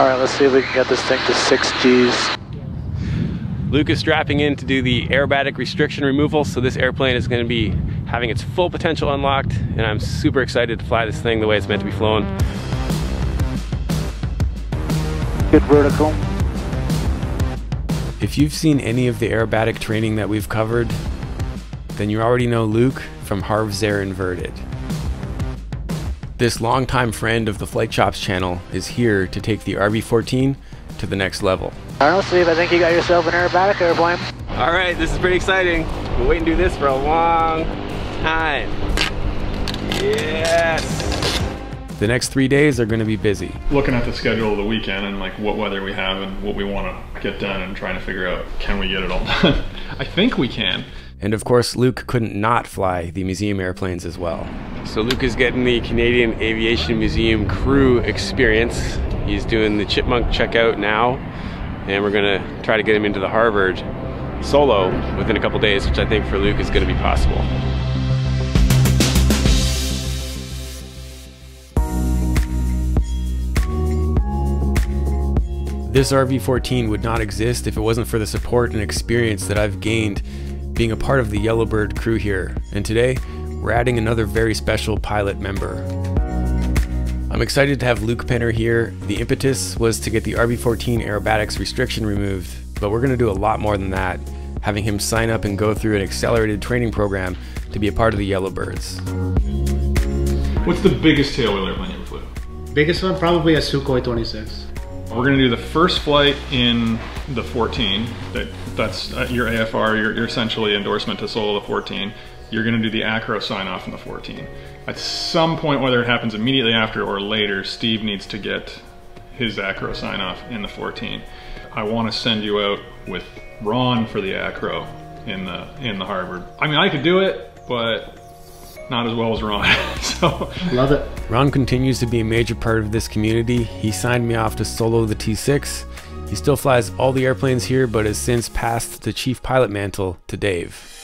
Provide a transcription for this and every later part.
All right, let's see if we can get this thing to six Gs. Luke is strapping in to do the aerobatic restriction removal, so this airplane is going to be having its full potential unlocked, and I'm super excited to fly this thing the way it's meant to be flown. Good vertical. If you've seen any of the aerobatic training that we've covered, then you already know Luke from Harv's Air Inverted. This longtime friend of the Flight Chops channel is here to take the RV-14 to the next level. All right, Steve, I think you got yourself an aerobatic airplane. All right, this is pretty exciting. Been waiting to do this for a long time. Yes! The next three days are going to be busy. Looking at the schedule of the weekend and like what weather we have and what we want to get done and trying to figure out can we get it all done. I think we can. And of course, Luke couldn't not fly the museum airplanes as well. So Luke is getting the Canadian Aviation Museum crew experience. He's doing the Chipmunk checkout now, and we're gonna try to get him into the Harvard solo within a couple days, which I think for Luke is gonna be possible. This RV-14 would not exist if it wasn't for the support and experience that I've gained being a part of the Yellowbird crew here, and today we're adding another very special pilot member. I'm excited to have Luke Penner here. The impetus was to get the RV-14 aerobatics restriction removed, but we're going to do a lot more than that, having him sign up and go through an accelerated training program to be a part of the Yellowbirds. What's the biggest tailwheel airplane you ever flew? Biggest one, probably a Sukhoi 26. We're gonna do the first flight in the 14. That that's uh, your AFR, your, your essentially endorsement to solo the 14. You're gonna do the acro sign off in the 14. At some point, whether it happens immediately after or later, Steve needs to get his acro sign off in the 14. I want to send you out with Ron for the acro in the in the Harvard. I mean, I could do it, but not as well as Ron. so Love it. Ron continues to be a major part of this community. He signed me off to solo the T6. He still flies all the airplanes here, but has since passed the chief pilot mantle to Dave.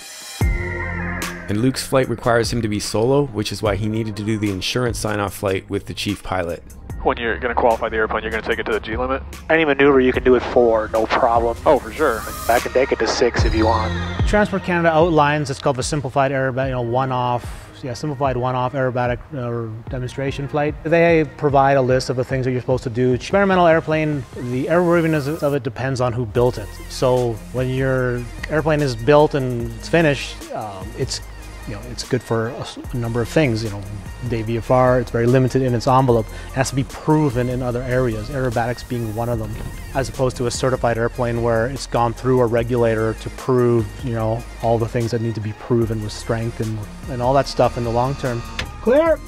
And Luke's flight requires him to be solo, which is why he needed to do the insurance sign off flight with the chief pilot. When you're going to qualify the airplane, you're going to take it to the G limit? Any maneuver you can do with four, no problem. Oh, for sure. I can take it to six if you want. Transport Canada outlines it's called the simplified aerobatic, you know, one-off, yeah, simplified one-off aerobatic uh, demonstration flight. They provide a list of the things that you're supposed to do. Experimental airplane, the airworthiness of it depends on who built it. So when your airplane is built and it's finished, um, it's you know, it's good for a, number of things. You know, day VFR, it's very limited in its envelope. It has to be proven in other areas, aerobatics being one of them, as opposed to a certified airplane where it's gone through a regulator to prove, you know, all the things that need to be proven with strength and, and all that stuff in the long term. Clear!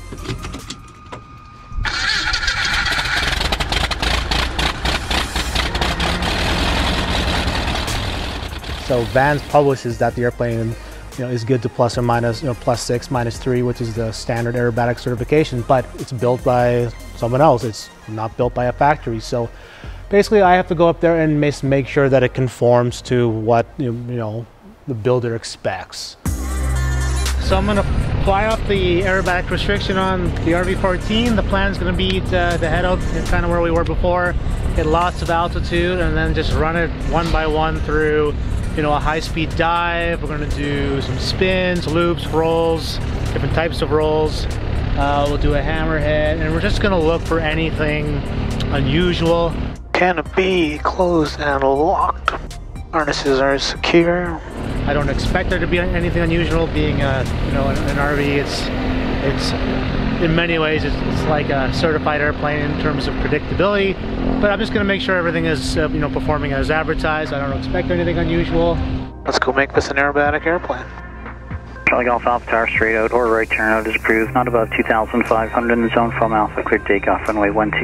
So Vans publishes that the airplane you know, is good to plus or minus, you know, plus six, minus three, which is the standard aerobatic certification, but it's built by someone else. It's not built by a factory. So basically I have to go up there and make sure that it conforms to what, you know, the builder expects. So I'm gonna fly off the aerobatic restriction on the RV-14. The plan is gonna be to, to head out kind of where we were before, get lots of altitude, and then just run it one by one through you know, a high-speed dive. We're gonna do some spins, loops, rolls, different types of rolls. Uh, we'll do a hammerhead, and we're just gonna look for anything unusual. Canopy closed and locked. Harnesses are secure. I don't expect there to be anything unusual. Being a, you know, an, an RV, it's, it's in many ways, it's, it's, like a certified airplane in terms of predictability. But I'm just going to make sure everything is, uh, you know, performing as advertised. I don't expect anything unusual. Let's go make this an aerobatic airplane. Charlie Golf Alpha Tower straight out or right turn out is approved. Not above 2,500 in the zone from Alpha. Clear takeoff runway 12.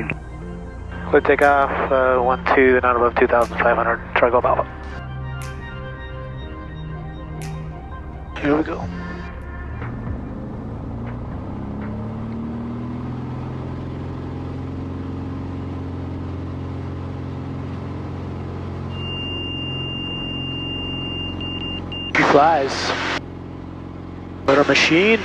Clear takeoff, uh, 12, not above 2,500. Charlie Golf Alpha. Here we go. Flies. A machine.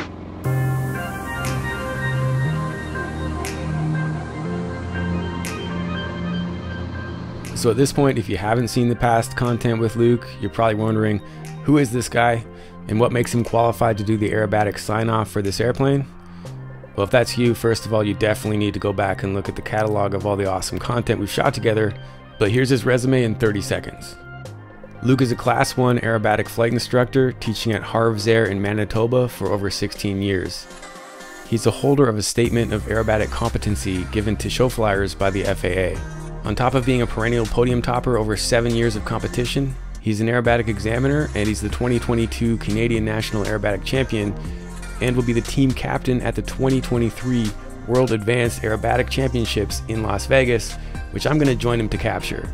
So at this point, if you haven't seen the past content with Luke, you're probably wondering, who is this guy? And what makes him qualified to do the aerobatic sign off for this airplane? Well, if that's you, first of all, you definitely need to go back and look at the catalog of all the awesome content we've shot together. But here's his resume in 30 seconds. Luke is a Class 1 aerobatic flight instructor teaching at Harv's Air in Manitoba for over 16 years. He's a holder of a statement of aerobatic competency given to show flyers by the FAA. On top of being a perennial podium topper over seven years of competition, he's an aerobatic examiner and he's the 2022 Canadian National Aerobatic Champion and will be the team captain at the 2023 World Advanced Aerobatic Championships in Las Vegas, which I'm going to join him to capture.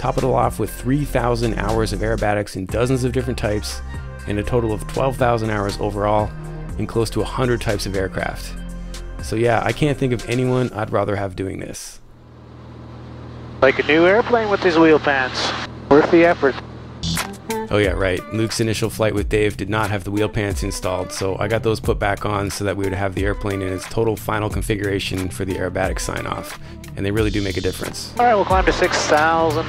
Top it all off with 3,000 hours of aerobatics in dozens of different types, and a total of 12,000 hours overall in close to 100 types of aircraft. So, yeah, I can't think of anyone I'd rather have doing this. Like a new airplane with these wheel pants. Worth the effort. Oh yeah, right. Luke's initial flight with Dave did not have the wheel pants installed, so I got those put back on so that we would have the airplane in its total final configuration for the aerobatic sign-off. And they really do make a difference. Alright, we'll climb to 6,000.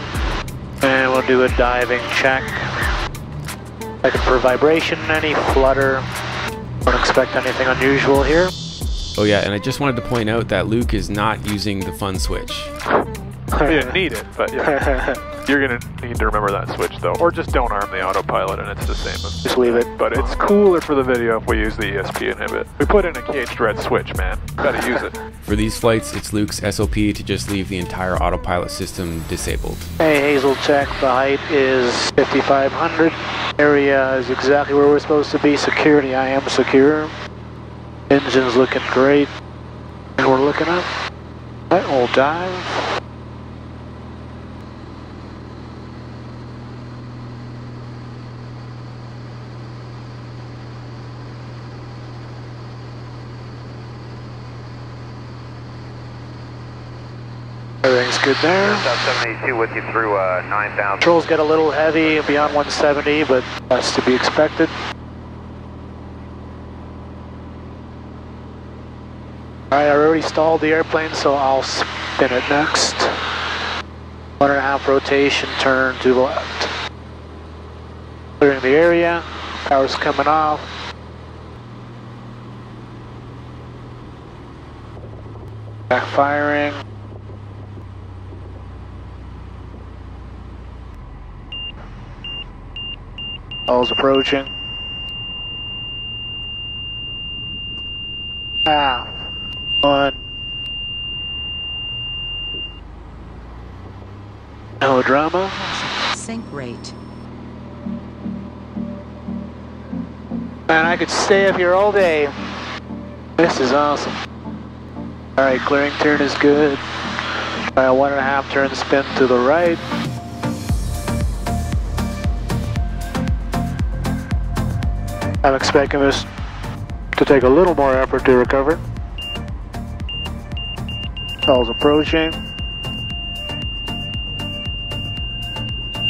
And we'll do a diving check. Looking for vibration, any flutter. Don't expect anything unusual here. Oh yeah, and I just wanted to point out that Luke is not using the fun switch. You didn't need it, but yeah. You're gonna need to remember that switch though, or just don't arm the autopilot, and it's the same. As, Just leave it. but it's cooler for the video if we use the ESP inhibit. We put in a caged red switch, man. Gotta use it. For these flights, it's Luke's SOP to just leave the entire autopilot system disabled. Hey, HASEL check. The height is 5,500. Area is exactly where we're supposed to be. Security, I am secure. Engine's looking great. And we're looking up. Alright, we'll dive. Everything's good there. South 782 with you through uh, 9,000. Controls get a little heavy beyond 170, but that's to be expected. Alright, I already stalled the airplane, so I'll spin it next. One and a half rotation, turn to the left. Clearing the area, power's coming off. Backfiring. All's approaching. Ah, one. No drama. Sink rate. Man, I could stay up here all day. This is awesome. Alright, clearing turn is good. Try a one and a half turn spin to the right. I'm expecting this to take a little more effort to recover. Stall's approaching.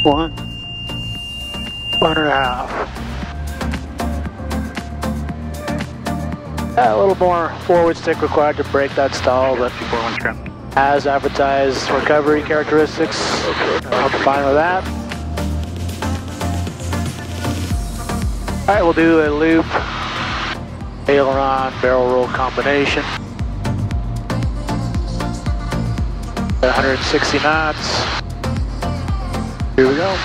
One. One and a half. a little more forward stick required to break that stall, but as advertised recovery characteristics, I'm fine with that. Alright, we'll do a loop, aileron, barrel roll combination. 160 knots. Here we go.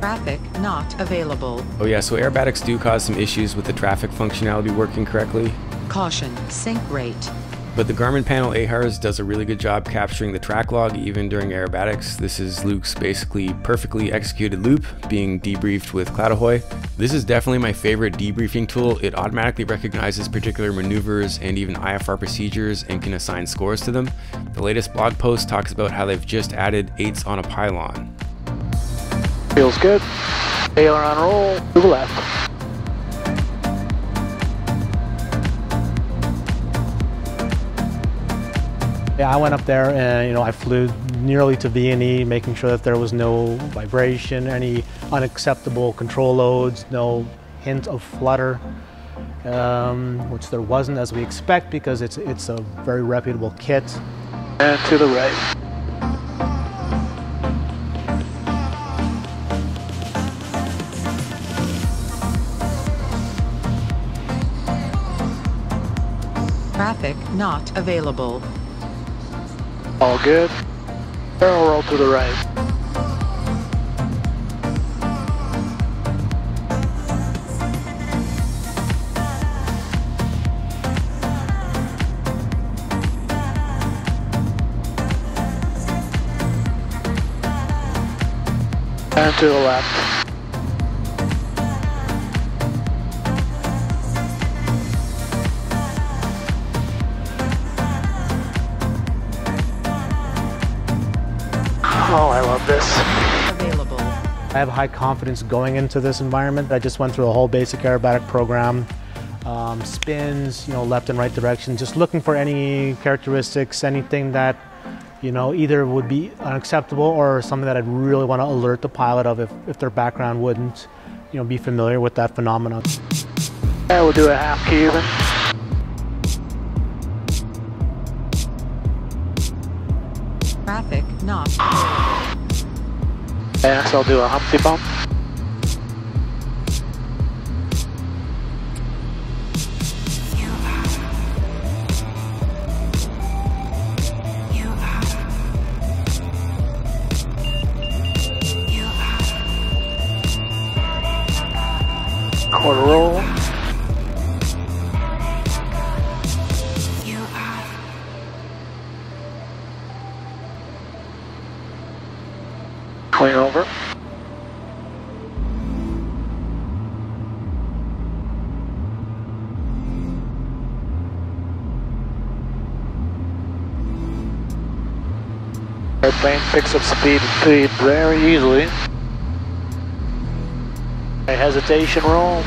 Traffic not available. Oh yeah, so aerobatics do cause some issues with the traffic functionality working correctly, Caution, sink rate. but the Garmin panel AHRS does a really good job capturing the track log even during aerobatics. This is Luke's basically perfectly executed loop being debriefed with CloudAhoy. This is definitely my favorite debriefing tool. It automatically recognizes particular maneuvers and even IFR procedures and can assign scores to them. The latest blog post talks about how they've just added eights on a pylon. Feels good. Aileron roll to the left. Yeah, I went up there and you know I flew nearly to VNE, making sure that there was no vibration, any unacceptable control loads, no hint of flutter, um, which there wasn't as we expect because it's, it's a very reputable kit. And to the right. Traffic not available. All good. Barrel roll to the right. And to the left. I have high confidence going into this environment. I just went through a whole basic aerobatic program, um, spins, you know, left and right direction, just looking for any characteristics, anything that, you know, either would be unacceptable or something that I'd really want to alert the pilot of if, if their background wouldn't, you know, be familiar with that phenomenon. Yeah, we'll do a half Cuban. Traffic not Next, I'll do a Humpty Bump. Airplane picks up speed and speed very easily. A hesitation roll.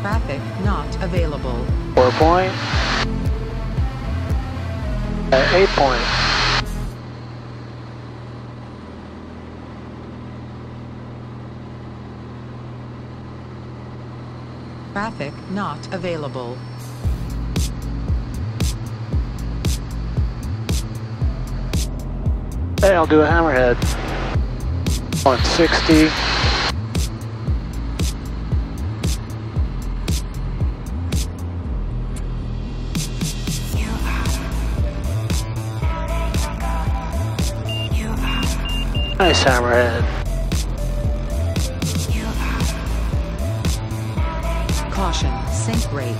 Traffic not available. Four point. Uh, eight point. Traffic not available. Hey, I'll do a hammerhead. 160. Nice hammerhead. Caution, sink rate.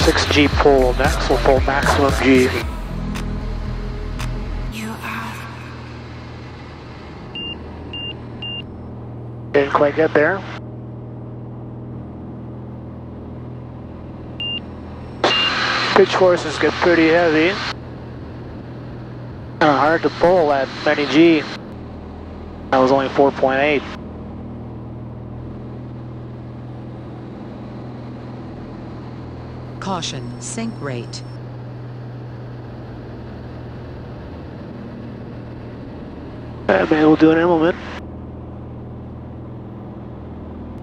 6G pull, max will pull maximum G. Didn't quite get there. Pitch forces get pretty heavy. Kinda hard to pull at many G. That was only 4.8. Caution, sink rate. Uh, maybe we'll do an Immelmann.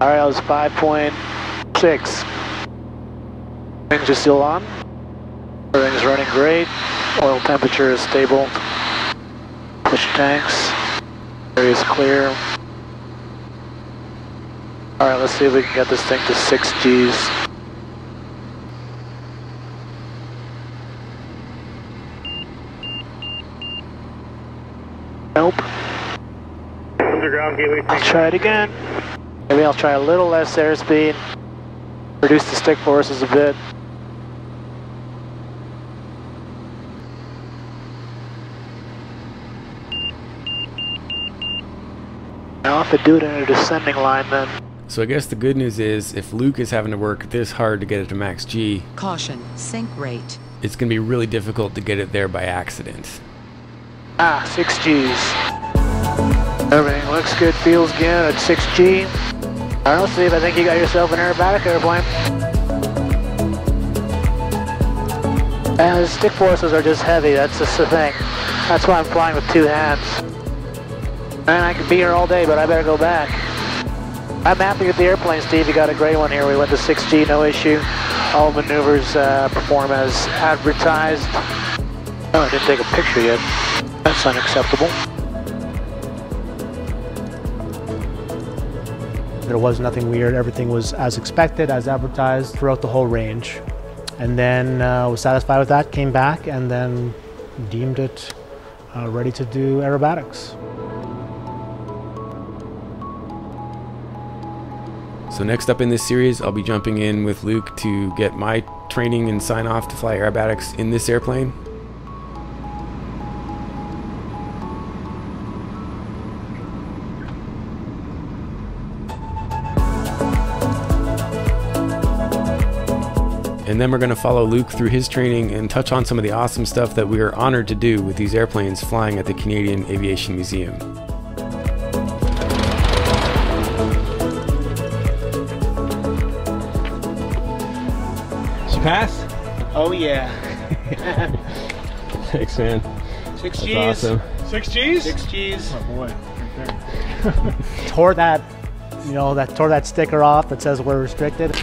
Alright, that was 5.6. Things are still on. Everything's running great. Oil temperature is stable. Push tanks. Area is clear. Alright, let's see if we can get this thing to 6 Gs. Nope. I'll try it again. Maybe I'll try a little less airspeed. Reduce the stick forces a bit. Now if I do it in a descending line then. So I guess the good news is if Luke is having to work this hard to get it to max G, Caution, sink rate. it's going to be really difficult to get it there by accident. Ah, 6 Gs. Everything looks good, feels good at 6 G. All right, Steve, I think you got yourself an aerobatic airplane. And the stick forces are just heavy, that's just the thing. That's why I'm flying with two hands. And I could be here all day, but I better go back. I'm happy with the airplane, Steve. You got a great one here. We went to 6G, no issue. All maneuvers uh, perform as advertised. Oh, I didn't take a picture yet. That's unacceptable. There was nothing weird. Everything was as expected, as advertised throughout the whole range. And then uh, was satisfied with that, came back, and then deemed it uh, ready to do aerobatics. So next up in this series, I'll be jumping in with Luke to get my training and sign off to fly aerobatics in this airplane. And then we're going to follow Luke through his training and touch on some of the awesome stuff that we are honored to do with these airplanes flying at the Canadian Aviation Museum. She passed? Oh yeah. Thanks, man. Six That's G's. awesome. Six G's? Six G's. Oh boy, right there. Tore that, you know, that tore that sticker off that says we're restricted.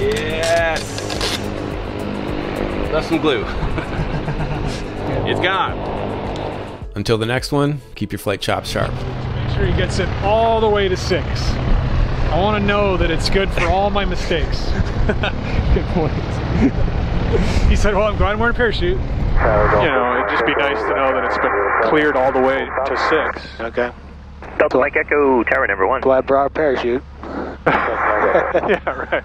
Yes! Left some glue. it's gone. Until the next one, keep your flight chops sharp. Make sure he gets it all the way to six. I want to know that it's good for all my mistakes. Good point. He said, well, I'm glad I'm wearing a parachute. You know, it'd just be nice to know that it's been cleared all the way to six. Okay. Delta Mike Echo, tower number one. Glad I brought a parachute. yeah, right.